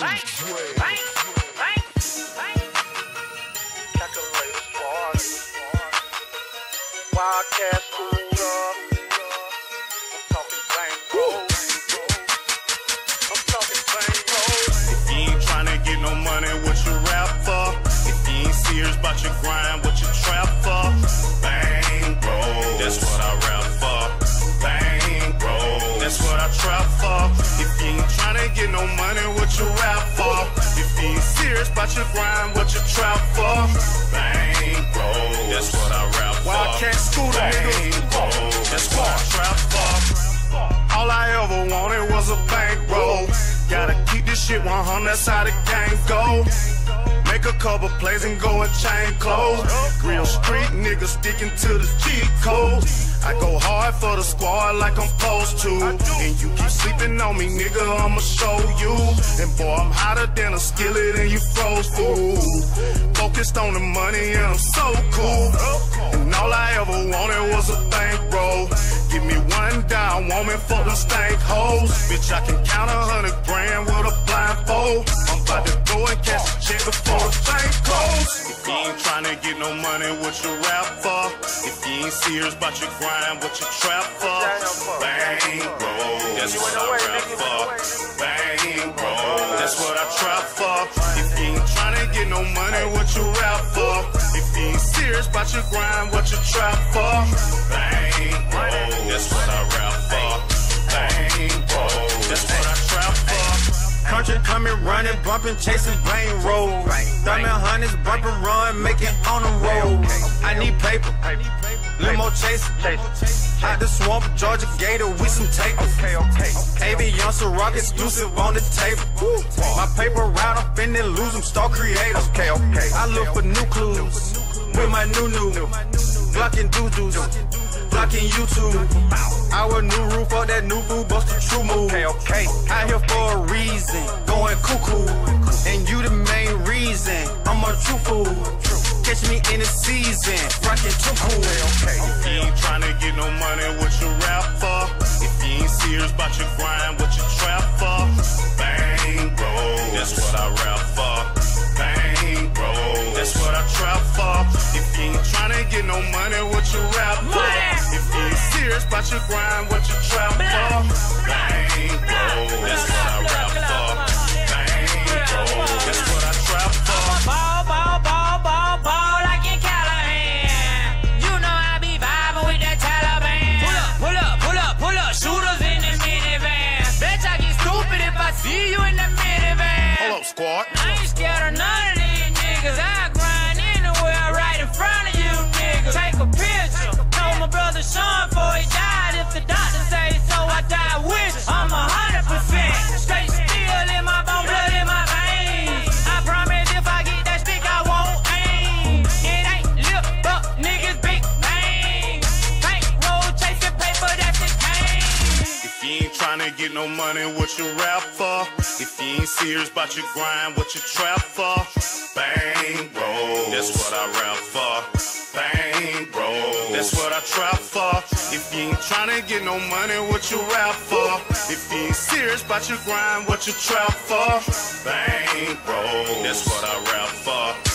Wildcat ain't get no money, what you rap for? If ain't about your grind, what you trap for? Bankroll. That's what I rap for trap for. If you ain't tryna get no money, what you rap for? If you ain't serious about your grind, what you trap for? Bang, Bankroll, that's what I rap for. Wildcat Scooter, nigga. That's what I trap for. All I ever wanted was a bankroll. Gotta keep this shit 100, that's how the game go. Make a couple plays and go and change clothes. Real street niggas sticking to the cheat codes. I go hard for the squad like I'm supposed to. And you keep sleeping on me, nigga, I'ma show you. And boy, I'm hotter than a skillet and you froze food. Focused on the money and I'm so cool. And all I ever wanted was a bankroll. Give me one down, woman, for them stank hoes. Bitch, I can count a hundred grand with a blindfold. I'm about to cash a check before the bank close. If you ain't tryna get no money, what you rap for? If you ain't serious about your grind, what you trap for? Bankroll, that's what I rap for. Bankroll, that's what I trap for. If you ain't tryna get no money, what you rap for? If you ain't serious about your grind, what you trap for? Bankroll, that's what I rap for. Bankroll, that's what I trap for. Coming, running, bumping, chasing bang roll. Thumbing hundreds, bumping, run, making on the road. I need paper, limo chasing. Out the swamp, Georgia Gator, we some takers. So rock exclusive on the table. My paper route, I'm finna lose them, star creators. I look for new clues with my new new blocking doo-doos, blocking YouTube. Our new roof for that new food, bust a true move. Okay. Out here for a reason, going cuckoo, and you the main reason. I'm a true fool. Catch me in the season, rockin' too cool. Okay, If you ain't tryna get no money, what you rap for? If you ain't serious about your grind, what you trap for? Bankroll, that's what I rap for. Bankroll, that's what I trap for. If you ain't tryna get no money, what you rap for? If you ain't serious about your grind, what you trap for? Bankroll, that's what I rap for. Squad. I get no money, what you rap for? If you ain't serious about your grind, what you trap for? Bankroll, that's what I rap for. Bankroll, that's what I trap for. If you ain't tryna get no money, what you rap for? If you ain't serious about your grind, what you trap for? Bankroll, that's what I rap for. Bankroll, that's what I trap for.